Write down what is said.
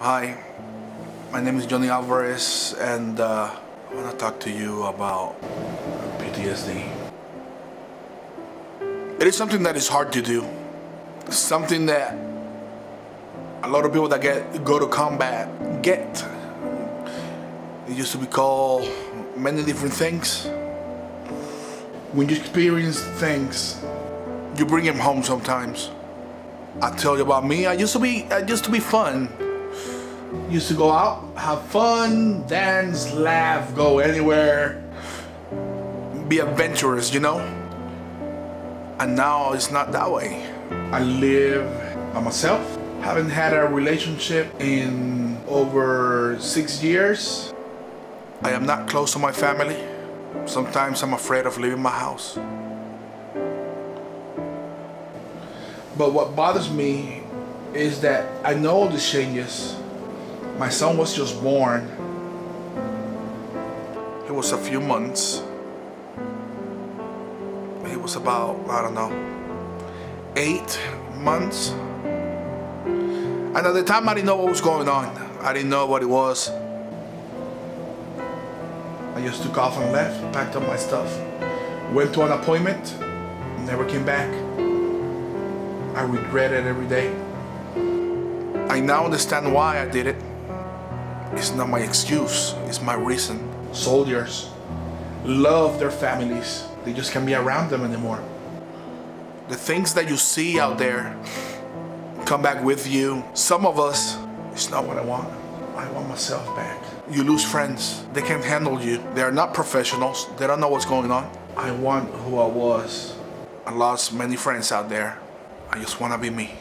Hi, my name is Johnny Alvarez and uh, I want to talk to you about PTSD. It is something that is hard to do. Something that a lot of people that get go to combat get. It used to be called many different things. When you experience things, you bring them home sometimes. I tell you about me. I used to be. I used to be fun. Used to go out, have fun, dance, laugh, go anywhere, be adventurous, you know. And now it's not that way. I live by myself. Haven't had a relationship in over six years. I am not close to my family. Sometimes I'm afraid of leaving my house. But what bothers me is that I know the changes. My son was just born. It was a few months. He was about, I don't know, eight months. And at the time I didn't know what was going on. I didn't know what it was. I just took off and left, packed up my stuff, went to an appointment, never came back. I regret it every day. I now understand why I did it. It's not my excuse, it's my reason. Soldiers love their families. They just can't be around them anymore. The things that you see out there come back with you. Some of us, it's not what I want. I want myself back. You lose friends. They can't handle you. They are not professionals. They don't know what's going on. I want who I was. I lost many friends out there. I just want to be me.